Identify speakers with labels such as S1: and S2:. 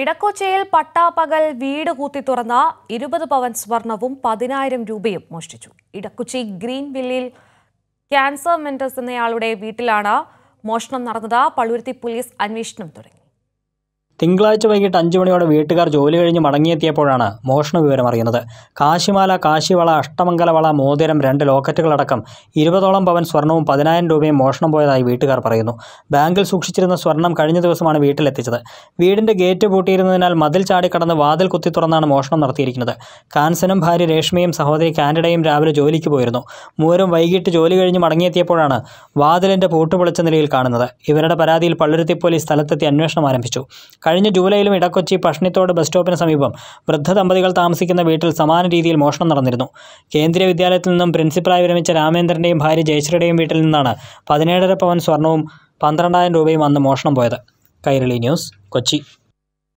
S1: ഇടക്കൊച്ചയിൽ പട്ടാപ്പകൽ വീട് കൂത്തി തുറന്ന ഇരുപത് പവൻ സ്വർണവും പതിനായിരം രൂപയും മോഷ്ടിച്ചു. ഇടക്കൊച്ചി ഗ്രീൻ വില്ലിൽ ക്യാൻസർ മെന്റസ് എന്നയാളുടെ വീട്ടിലാണ് മോഷണം നടന്നത്. പള്ളുരുത്തി പോലീസ് അന്വേഷണം തുടങ്ങി.
S2: തിങ്കളാഴ്ച വൈകിട്ട് അഞ്ചു മണിയോടെ വീട്ടുകാർ ജോലി കഴിഞ്ഞ് മടങ്ങിയെത്തിയപ്പോഴാണ് മോഷണ വിവരം അറിയുന്നത്. കാശിമാല കാശിവള അഷ്ടമംഗലവള മോതിരം രണ്ട് ലോക്കറ്റുകളടക്കം ഇരുപതോളം പവൻ സ്വർണവും പതിനായിരം രൂപയും മോഷണം പോയതായി വീട്ടുകാർ പറയുന്നു. ബാങ്കിൽ സൂക്ഷിച്ചിരുന്ന സ്വർണം കഴിഞ്ഞ ദിവസമാണ് വീട്ടിലെത്തിച്ചത്. വീടിന്റെ ഗേറ്റ് പൂട്ടിയിരുന്നതിനാൽ മതിൽ ചാടിക്കടന്ന് വാതിൽ കുത്തി തുറന്നാണ് മോഷണം നടത്തിയിരിക്കുന്നത്. കാൻസനും ഭാര്യ രേഷ്മയും സഹോദരി കാൻഡഡയും രാവിലെ ജോലിക്ക് പോയിരുന്നു. മൂവരും വൈകിട്ട് ജോലി കഴിഞ്ഞ് മടങ്ങിയെത്തിയപ്പോഴാണ് വാതിലിന്റെ പൂട്ടുപൊളിച്ച നിലയിൽ കാണുന്നത്. ഇവരുടെ പരാതിയിൽ പള്ളുരുത്തി പോലീസ് സ്ഥലത്തെത്തി അന്വേഷണം ആരംഭിച്ചു. കഴിഞ്ഞ ജൂലൈയിലും ഇടക്കൊച്ചി പഷ്ണിത്തോട് ബസ് സ്റ്റോപ്പിന് സമീപം വൃദ്ധ ദമ്പതികൾ താമസിക്കുന്ന വീട്ടിൽ സമാന രീതിയിൽ മോഷണം നടന്നിരുന്നു. കേന്ദ്രീയ വിദ്യാലയത്തിൽ നിന്നും പ്രിൻസിപ്പലായി വിരമിച്ച രാമേന്ദ്രന്റെയും ഭാര്യ ജയശ്രീയുടെയും വീട്ടിൽ നിന്നാണ് പതിനേഴര പവൻ സ്വർണവും പന്ത്രണ്ടായിരം രൂപയും അന്ന് മോഷണം പോയത്. കൈരളി ന്യൂസ് കൊച്ചി.